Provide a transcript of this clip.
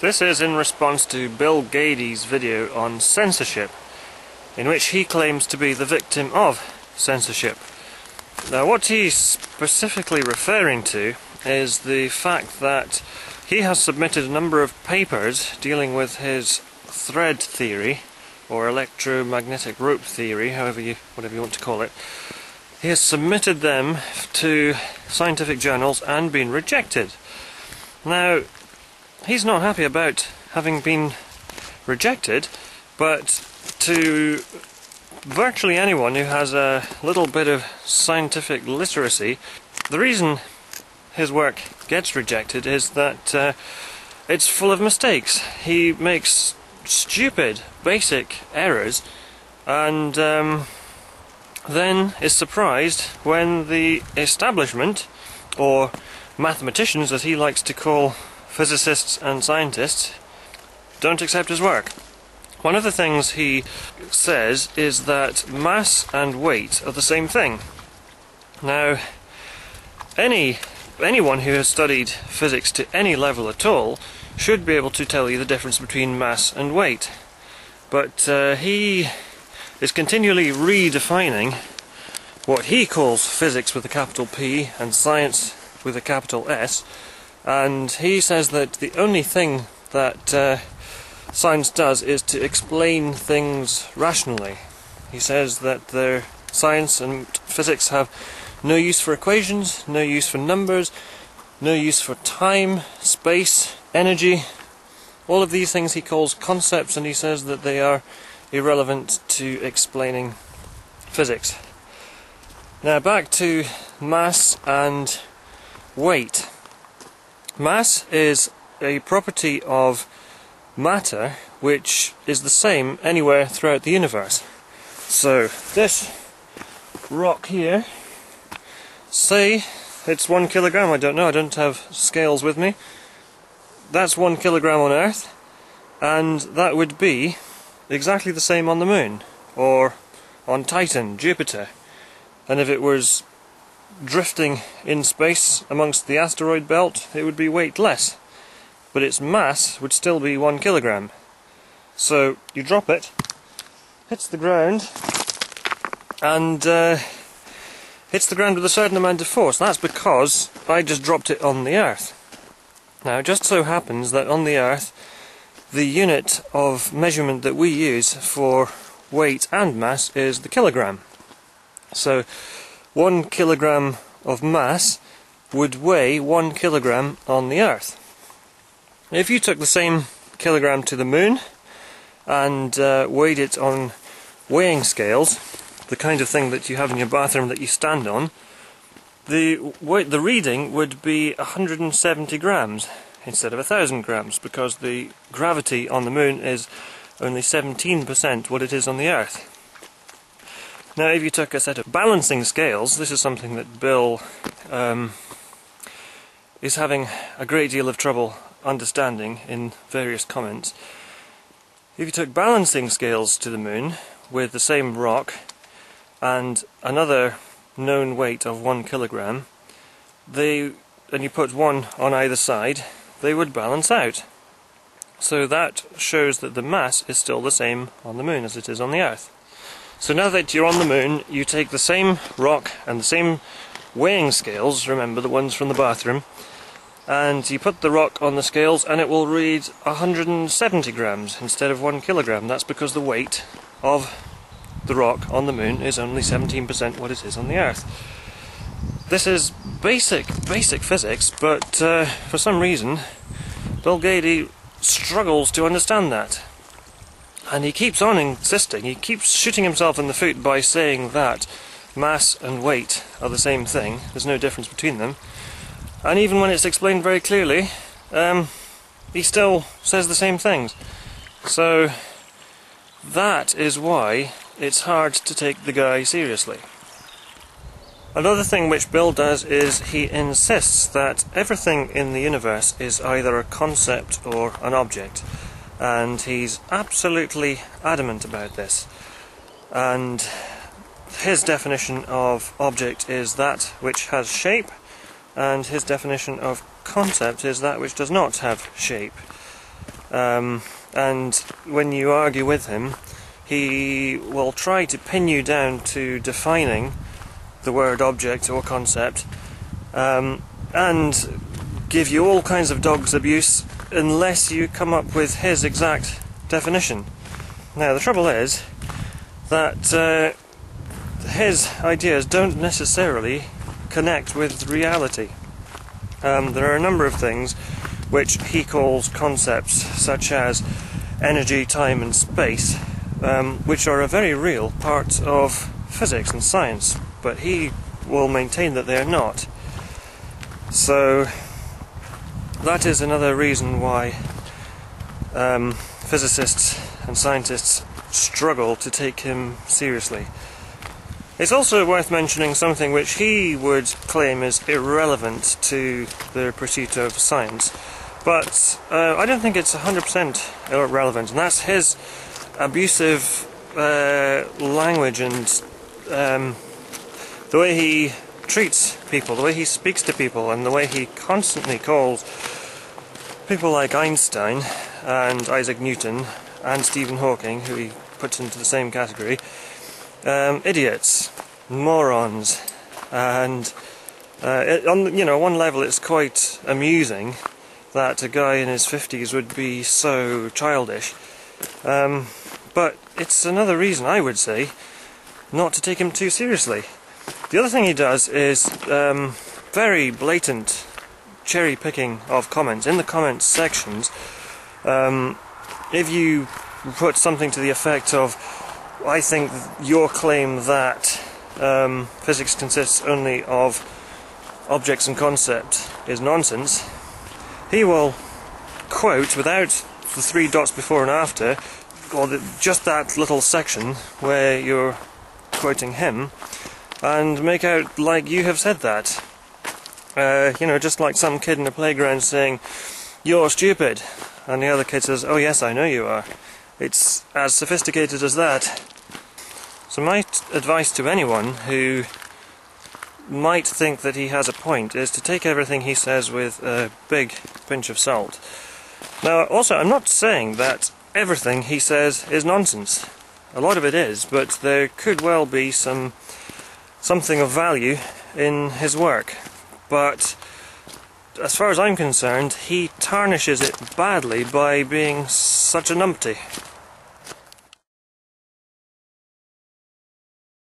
This is in response to Bill Gaede's video on censorship, in which he claims to be the victim of censorship. Now, what he's specifically referring to is the fact that he has submitted a number of papers dealing with his thread theory, or electromagnetic rope theory, however you, whatever you want to call it. He has submitted them to scientific journals and been rejected. Now, he's not happy about having been rejected, but to virtually anyone who has a little bit of scientific literacy, the reason his work gets rejected is that uh, it's full of mistakes. He makes stupid, basic errors, and um, then is surprised when the establishment, or mathematicians as he likes to call physicists and scientists don't accept his work. One of the things he says is that mass and weight are the same thing. Now, any anyone who has studied physics to any level at all should be able to tell you the difference between mass and weight. But uh, he is continually redefining what he calls physics with a capital P and science with a capital S, and he says that the only thing that uh, science does is to explain things rationally. He says that their science and physics have no use for equations, no use for numbers, no use for time, space, energy. All of these things he calls concepts, and he says that they are irrelevant to explaining physics. Now back to mass and weight. Mass is a property of matter which is the same anywhere throughout the universe. So this rock here, say it's one kilogram, I don't know, I don't have scales with me. That's one kilogram on Earth, and that would be exactly the same on the Moon, or on Titan, Jupiter. And if it was drifting in space amongst the asteroid belt, it would be weightless. But its mass would still be one kilogram. So you drop it, hits the ground, and uh, hits the ground with a certain amount of force. That's because I just dropped it on the Earth. Now, it just so happens that on the Earth, the unit of measurement that we use for weight and mass is the kilogram. So, one kilogram of mass would weigh one kilogram on the Earth. If you took the same kilogram to the moon and uh, weighed it on weighing scales, the kind of thing that you have in your bathroom that you stand on, the weight, the reading would be 170 grams instead of 1000 grams because the gravity on the moon is only 17% what it is on the Earth. Now, if you took a set of balancing scales, this is something that Bill um, is having a great deal of trouble understanding in various comments. If you took balancing scales to the moon with the same rock and another known weight of one kilogram, they and you put one on either side, they would balance out. So that shows that the mass is still the same on the moon as it is on the Earth. So now that you're on the moon, you take the same rock and the same weighing scales, remember the ones from the bathroom, and you put the rock on the scales and it will read 170 grams instead of 1 kilogram. That's because the weight of the rock on the moon is only 17% what it is on the Earth. This is basic, basic physics, but uh, for some reason, Bill Gaede struggles to understand that. And he keeps on insisting, he keeps shooting himself in the foot by saying that mass and weight are the same thing, there's no difference between them. And even when it's explained very clearly, um, he still says the same things. So that is why it's hard to take the guy seriously. Another thing which Bill does is he insists that everything in the universe is either a concept or an object and he's absolutely adamant about this. And his definition of object is that which has shape, and his definition of concept is that which does not have shape. Um, and when you argue with him, he will try to pin you down to defining the word object or concept um, and give you all kinds of dog's abuse unless you come up with his exact definition. Now, the trouble is that uh, his ideas don't necessarily connect with reality. Um, there are a number of things which he calls concepts, such as energy, time, and space, um, which are a very real part of physics and science, but he will maintain that they are not. So, that is another reason why um, physicists and scientists struggle to take him seriously. It's also worth mentioning something which he would claim is irrelevant to the pursuit of science, but uh, I don't think it's 100% irrelevant, and that's his abusive uh, language and um, the way he treats people, the way he speaks to people, and the way he constantly calls people like Einstein and Isaac Newton and Stephen Hawking, who he puts into the same category, um, idiots, morons, and uh, it, on you know one level it's quite amusing that a guy in his 50s would be so childish, um, but it's another reason I would say not to take him too seriously. The other thing he does is um, very blatant cherry picking of comments in the comments sections. Um, if you put something to the effect of, I think your claim that um, physics consists only of objects and concept is nonsense, he will quote without the three dots before and after, or the, just that little section where you're quoting him, and make out like you have said that. Uh, you know, just like some kid in a playground saying, You're stupid. And the other kid says, Oh, yes, I know you are. It's as sophisticated as that. So, my advice to anyone who might think that he has a point is to take everything he says with a big pinch of salt. Now, also, I'm not saying that everything he says is nonsense. A lot of it is, but there could well be some something of value in his work. But as far as I'm concerned, he tarnishes it badly by being such a numpty.